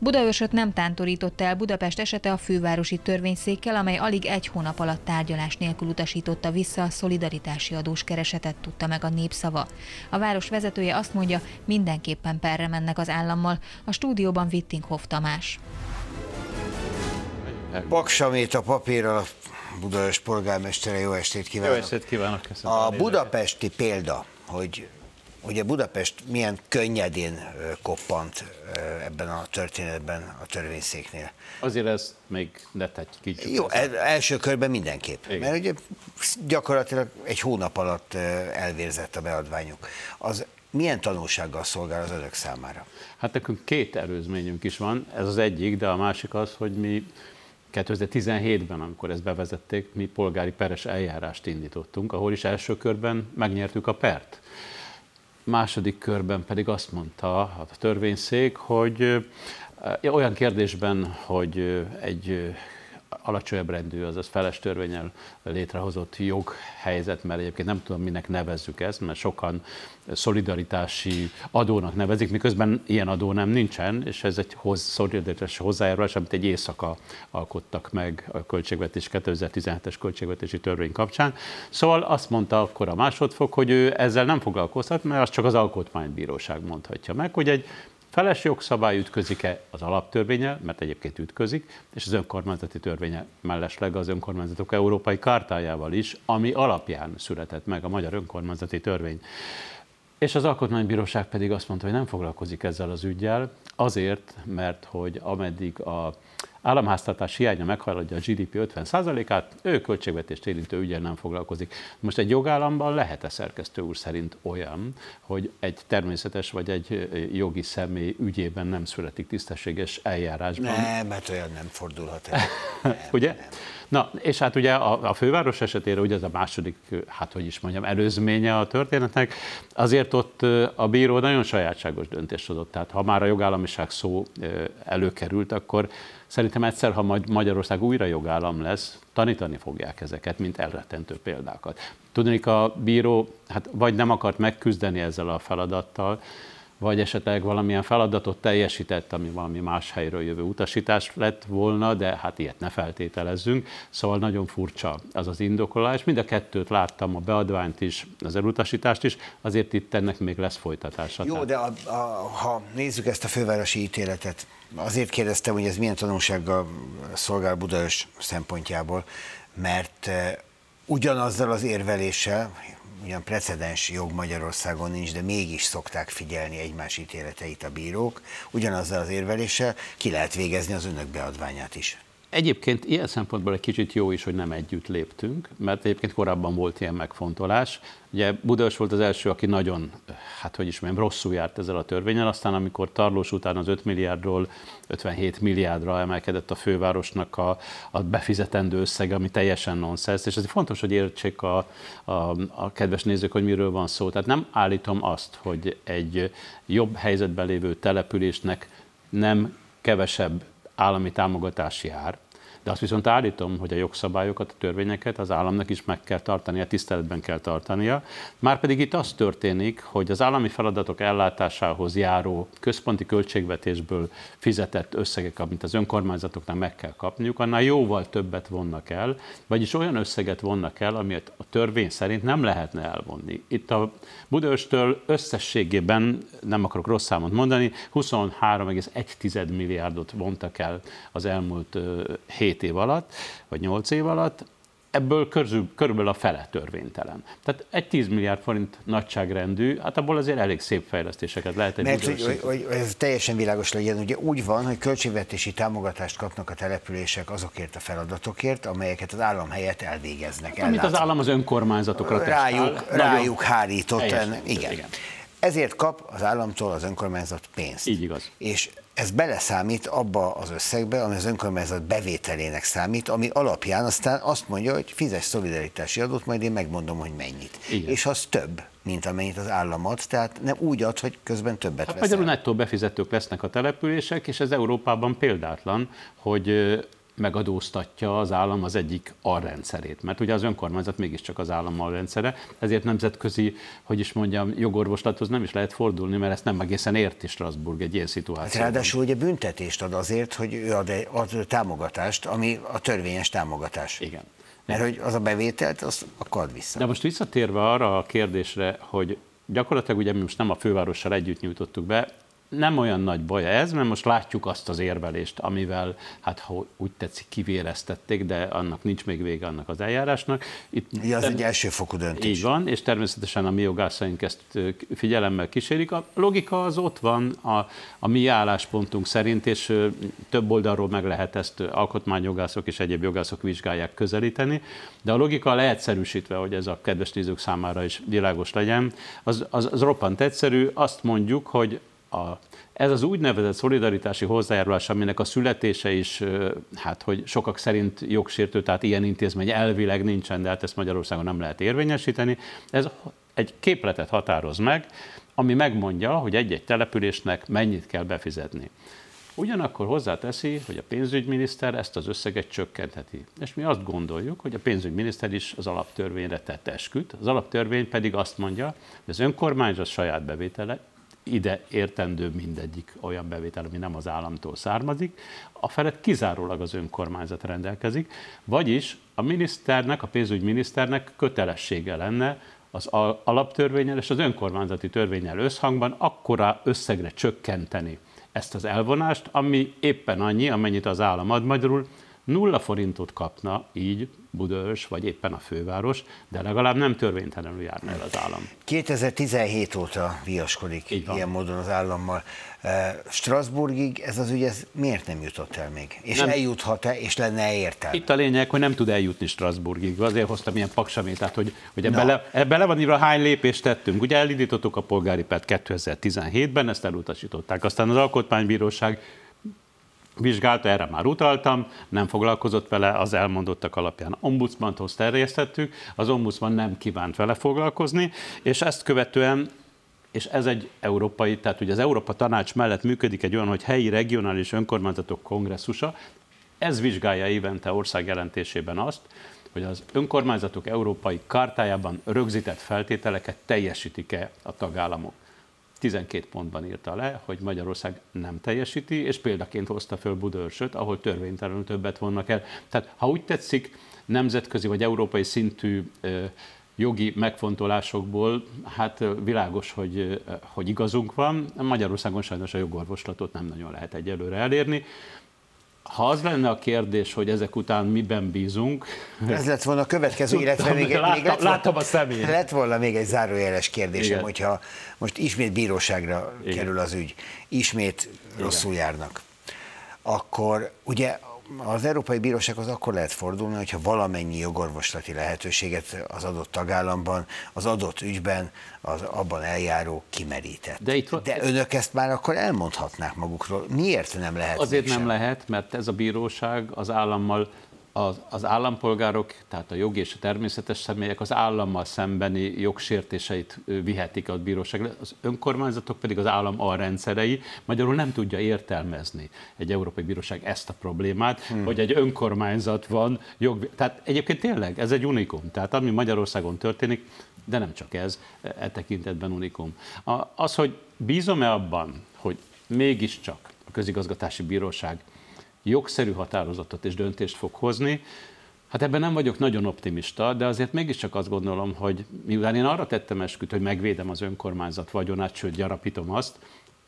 Budaörsöt nem tántorította el Budapest esete a fővárosi törvényszékkel, amely alig egy hónap alatt tárgyalás nélkül utasította vissza a szolidaritási adós keresetet, tudta meg a népszava. A város vezetője azt mondja, mindenképpen perre mennek az állammal. A stúdióban Wittinghoff Tamás. Paksamét a papírral, Budaörs polgármestere, jó estét kívánok! Jó estét kívánok, köszönöm. A budapesti példa, hogy ugye Budapest milyen könnyedén koppant ebben a történetben a törvényszéknél. Azért ez még ne tegy kicsit. Jó, el, első körben mindenképp. Igen. Mert ugye gyakorlatilag egy hónap alatt elvérzett a beadványuk. Az milyen tanulsággal szolgál az önök számára? Hát nekünk két előzményünk is van, ez az egyik, de a másik az, hogy mi 2017-ben, amikor ezt bevezették, mi polgári peres eljárást indítottunk, ahol is első körben megnyertük a pert. Második körben pedig azt mondta a törvényszék, hogy olyan kérdésben, hogy egy alacsonyabb rendű, azaz feles törvényel létrehozott joghelyzet, mert egyébként nem tudom, minek nevezzük ezt, mert sokan szolidaritási adónak nevezik, miközben ilyen adó nem nincsen, és ez egy hoz, szolidaritási hozzájárulás, amit egy éjszaka alkottak meg a költségvetés 2017-es költségvetési törvény kapcsán. Szóval azt mondta akkor a másodfok, hogy ő ezzel nem foglalkozhat, mert azt csak az alkotmánybíróság mondhatja meg, hogy egy feles jogszabály ütközik-e az alaptörvényel, mert egyébként ütközik, és az önkormányzati törvénye mellesleg az önkormányzatok európai kártájával is, ami alapján született meg a magyar önkormányzati törvény. És az Alkotmánybíróság pedig azt mondta, hogy nem foglalkozik ezzel az ügyjel, azért, mert hogy ameddig a államháztartás hiánya meghaladja a GDP 50%-át, ő költségvetést érintő ügyen nem foglalkozik. Most egy jogállamban lehet-e szerkesztő úr szerint olyan, hogy egy természetes vagy egy jogi személy ügyében nem születik tisztességes eljárásban? Nem, mert olyan nem fordulhat el. Nem, Ugye? Nem. Na, és hát ugye a, a főváros esetére ugye ez a második, hát hogy is mondjam, előzménye a történetnek, azért ott a bíró nagyon sajátságos döntést hozott. Tehát ha már a jogállamiság szó előkerült, akkor szerintem egyszer, ha Magyarország újra jogállam lesz, tanítani fogják ezeket, mint elrettentő példákat. Tudnék a bíró hát vagy nem akart megküzdeni ezzel a feladattal, vagy esetleg valamilyen feladatot teljesített, ami valami más helyről jövő utasítás lett volna, de hát ilyet ne feltételezzünk. Szóval nagyon furcsa az az indokolás. Mind a kettőt láttam, a beadványt is, az elutasítást is, azért itt ennek még lesz folytatása. Jó, de a, a, ha nézzük ezt a fővárosi ítéletet, azért kérdeztem, hogy ez milyen tanulsággal szolgál Budaörs szempontjából, mert eh, ugyanazzal az érveléssel, ugyan precedens jog Magyarországon nincs, de mégis szokták figyelni egymás ítéleteit a bírók, ugyanazzal az érveléssel ki lehet végezni az önök beadványát is. Egyébként ilyen szempontból egy kicsit jó is, hogy nem együtt léptünk, mert egyébként korábban volt ilyen megfontolás. Ugye Budaörs volt az első, aki nagyon, hát hogy is mondjam, rosszul járt ezzel a törvényel, aztán amikor Tarlós után az 5 milliárdról 57 milliárdra emelkedett a fővárosnak a, a befizetendő összege, ami teljesen nonsens, és ez fontos, hogy értsék a, a, a kedves nézők, hogy miről van szó. Tehát nem állítom azt, hogy egy jobb helyzetben lévő településnek nem kevesebb állami támogatás jár, de azt viszont állítom, hogy a jogszabályokat, a törvényeket az államnak is meg kell tartania, tiszteletben kell tartania. Márpedig itt az történik, hogy az állami feladatok ellátásához járó központi költségvetésből fizetett összegek, amit az önkormányzatoknak meg kell kapniuk, annál jóval többet vonnak el, vagyis olyan összeget vonnak el, amit a törvény szerint nem lehetne elvonni. Itt a Budaöstől összességében, nem akarok rossz számot mondani, 23,1 milliárdot vontak el az elmúlt 7 7 év alatt, vagy 8 év alatt, ebből körül, körülbelül a fele törvénytelen. Tehát egy 10 milliárd forint nagyságrendű, hát abból azért elég szép fejlesztéseket lehet egy Mert hogy, hogy, hogy ez teljesen világos legyen, ugye úgy van, hogy költségvetési támogatást kapnak a települések azokért a feladatokért, amelyeket az állam helyett elvégeznek. Hát, amit az állam az önkormányzatokra rájuk, testál. rájuk hárított. Igen. igen. Ezért kap az államtól az önkormányzat pénzt. Így igaz. És ez beleszámít abba az összegbe, ami az önkormányzat bevételének számít, ami alapján aztán azt mondja, hogy fizes szolidaritási adót, majd én megmondom, hogy mennyit. Igen. És az több, mint amennyit az állam ad, tehát nem úgy ad, hogy közben többet hát Magyarul nettó befizetők lesznek a települések, és ez Európában példátlan, hogy megadóztatja az állam az egyik alrendszerét. Mert ugye az önkormányzat mégiscsak az állam alrendszere, ezért nemzetközi, hogy is mondjam, jogorvoslathoz nem is lehet fordulni, mert ezt nem egészen érti Strasbourg egy ilyen szituációban. Hát ráadásul ugye büntetést ad azért, hogy ő ad, ad támogatást, ami a törvényes támogatás. Igen. Mert hogy az a bevételt, azt akkor ad vissza. De most visszatérve arra a kérdésre, hogy gyakorlatilag ugye mi most nem a fővárossal együtt nyújtottuk be, nem olyan nagy baj ez, mert most látjuk azt az érvelést, amivel, hát ha úgy tetszik, kivéreztették, de annak nincs még vége annak az eljárásnak. Itt ja, az egy elsőfokú döntés. Így van, és természetesen a mi jogászaink ezt figyelemmel kísérik. A logika az ott van a, a mi álláspontunk szerint, és több oldalról meg lehet ezt alkotmányjogászok és egyéb jogászok vizsgálják közelíteni, de a logika leegyszerűsítve, hogy ez a kedves nézők számára is világos legyen, az, az, az roppant egyszerű. Azt mondjuk, hogy a, ez az úgynevezett szolidaritási hozzájárulás, aminek a születése is, hát hogy sokak szerint jogsértő, tehát ilyen intézmény elvileg nincsen, de hát ezt Magyarországon nem lehet érvényesíteni, ez egy képletet határoz meg, ami megmondja, hogy egy-egy településnek mennyit kell befizetni. Ugyanakkor hozzáteszi, hogy a pénzügyminiszter ezt az összeget csökkentheti. És mi azt gondoljuk, hogy a pénzügyminiszter is az alaptörvényre tett esküt, az alaptörvény pedig azt mondja, hogy az önkormányzat saját bevétele ide értendő mindegyik olyan bevétel, ami nem az államtól származik, a felett kizárólag az önkormányzat rendelkezik, vagyis a miniszternek, a pénzügyminiszternek kötelessége lenne az alaptörvényel és az önkormányzati törvényel összhangban akkora összegre csökkenteni ezt az elvonást, ami éppen annyi, amennyit az állam ad magyarul, nulla forintot kapna így Budaörs, vagy éppen a főváros, de legalább nem törvénytelenül járna el az állam. 2017 óta viaskodik ilyen módon az állammal. Eh, Strasbourgig ez az ügy ez miért nem jutott el még? És nem. eljuthat-e, és lenne értelme? Itt a lényeg, hogy nem tud eljutni Strasbourgig. Azért hoztam ilyen paksamétát, hogy, hogy ebbe, le, ebbe le van írva, hány lépést tettünk. Ugye elindítottuk a polgári pert 2017-ben, ezt elutasították. Aztán az Alkotmánybíróság vizsgálta, erre már utaltam, nem foglalkozott vele, az elmondottak alapján ombudsmanhoz terjesztettük, az ombudsman nem kívánt vele foglalkozni, és ezt követően és ez egy európai, tehát ugye az Európa Tanács mellett működik egy olyan, hogy helyi regionális önkormányzatok kongresszusa, ez vizsgálja évente ország jelentésében azt, hogy az önkormányzatok európai kartájában rögzített feltételeket teljesítik-e a tagállamok. 12 pontban írta le, hogy Magyarország nem teljesíti, és példaként hozta föl Budörsöt, ahol törvénytelenül többet vonnak el. Tehát, ha úgy tetszik, nemzetközi vagy európai szintű jogi megfontolásokból, hát világos, hogy, hogy igazunk van. Magyarországon sajnos a jogorvoslatot nem nagyon lehet egyelőre elérni ha az lenne a kérdés, hogy ezek után miben bízunk... Ez lett volna a következő, illetve még, láttam, még lett, láttam a szemét. Lett volna még egy zárójeles kérdésem, Igen. hogyha most ismét bíróságra Igen. kerül az ügy, ismét Igen. rosszul járnak, akkor ugye az Európai Bírósághoz akkor lehet fordulni, hogyha valamennyi jogorvoslati lehetőséget az adott tagállamban, az adott ügyben, az abban eljáró kimerített. De, itt, De önök ezt már akkor elmondhatnák magukról. Miért nem lehet? Azért nem lehet, mert ez a bíróság az állammal az, az állampolgárok, tehát a jogi és a természetes személyek az állammal szembeni jogsértéseit vihetik a bíróságra, az önkormányzatok pedig az állam alrendszerei, magyarul nem tudja értelmezni egy Európai Bíróság ezt a problémát, hmm. hogy egy önkormányzat van, jog, tehát egyébként tényleg ez egy unikum, tehát ami Magyarországon történik, de nem csak ez, e tekintetben unikum. Az, hogy bízom-e abban, hogy mégiscsak a közigazgatási bíróság jogszerű határozatot és döntést fog hozni. Hát ebben nem vagyok nagyon optimista, de azért mégiscsak azt gondolom, hogy miután én arra tettem esküt, hogy megvédem az önkormányzat vagyonát, sőt gyarapítom azt,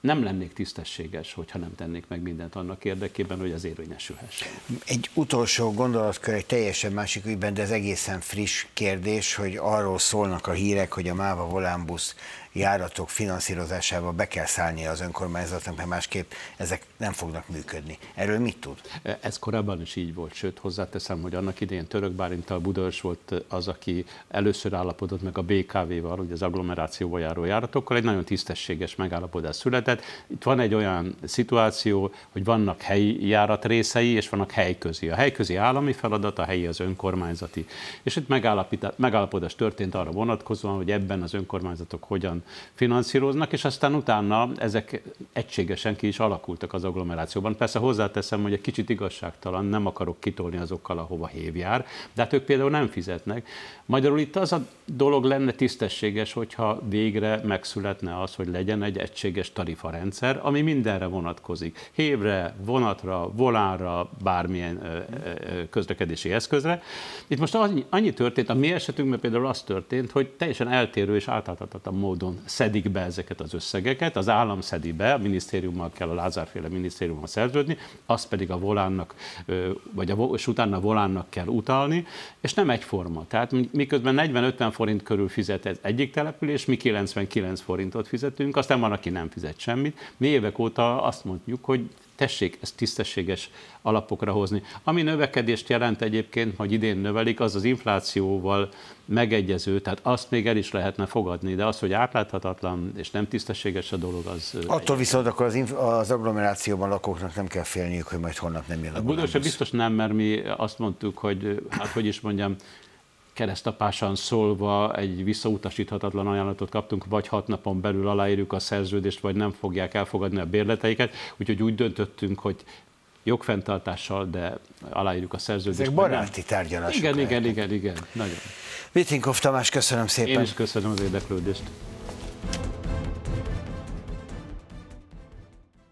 nem lennék tisztességes, hogyha nem tennék meg mindent annak érdekében, hogy az érvényesülhessen. Egy utolsó gondolatkör, egy teljesen másik ügyben, de ez egészen friss kérdés, hogy arról szólnak a hírek, hogy a Máva Volánbusz járatok finanszírozásába be kell szállnia az önkormányzatnak, mert másképp ezek nem fognak működni. Erről mit tud? Ez korábban is így volt, sőt hozzáteszem, hogy annak idején Török Bálintal Budaörs volt az, aki először állapodott meg a BKV-val, ugye az agglomerációba járó járatokkal, egy nagyon tisztességes megállapodás született. Itt van egy olyan szituáció, hogy vannak helyi járat részei, és vannak helyközi. A helyközi állami feladat, a helyi az önkormányzati. És itt megállapodás történt arra vonatkozóan, hogy ebben az önkormányzatok hogyan finanszíroznak, és aztán utána ezek egységesen ki is alakultak az agglomerációban. Persze hozzáteszem, hogy egy kicsit igazságtalan, nem akarok kitolni azokkal, ahova hév jár, de hát ők például nem fizetnek. Magyarul itt az a dolog lenne tisztességes, hogyha végre megszületne az, hogy legyen egy egységes tarifarendszer, ami mindenre vonatkozik. Hévre, vonatra, volánra, bármilyen közlekedési eszközre. Itt most annyi, annyi történt, a mi esetünkben például az történt, hogy teljesen eltérő és átláthatatlan módon szedik be ezeket az összegeket. Az állam szedi be, a minisztériummal kell, a Lázárféle minisztériummal szerződni, azt pedig a volánnak, vagy a, és utána a volánnak kell utalni, és nem egyforma. Tehát miközben 40-50 forint körül fizet ez egyik település, mi 99 forintot fizetünk, aztán van, aki nem fizet semmit. Mi évek óta azt mondjuk, hogy tessék ezt tisztességes alapokra hozni. Ami növekedést jelent egyébként, hogy idén növelik, az az inflációval megegyező, tehát azt még el is lehetne fogadni, de az, hogy átláthatatlan és nem tisztességes a dolog, az... Attól viszont akkor az, az agglomerációban lakóknak nem kell félniük, hogy majd holnap nem jön a Budapesten biztos nem, mert mi azt mondtuk, hogy hát hogy is mondjam, keresztapásan szólva egy visszautasíthatatlan ajánlatot kaptunk, vagy hat napon belül aláírjuk a szerződést, vagy nem fogják elfogadni a bérleteiket, úgyhogy úgy döntöttünk, hogy jogfenntartással, de aláírjuk a szerződést. Ezek baráti tárgyalások. Igen, igen, igen, igen, nagyon. Vitinkov Tamás, köszönöm szépen. Én is köszönöm az érdeklődést.